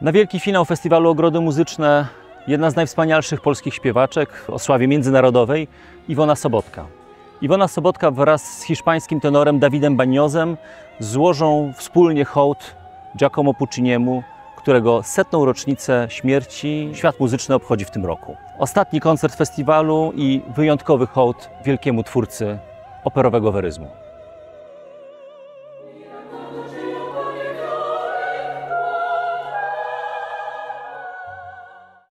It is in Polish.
Na wielki finał festiwalu Ogrody Muzyczne jedna z najwspanialszych polskich śpiewaczek o sławie międzynarodowej, Iwona Sobotka. Iwona Sobotka wraz z hiszpańskim tenorem Dawidem Baniozem złożą wspólnie hołd Giacomo Pucciniemu, którego setną rocznicę śmierci świat muzyczny obchodzi w tym roku. Ostatni koncert festiwalu i wyjątkowy hołd wielkiemu twórcy operowego weryzmu.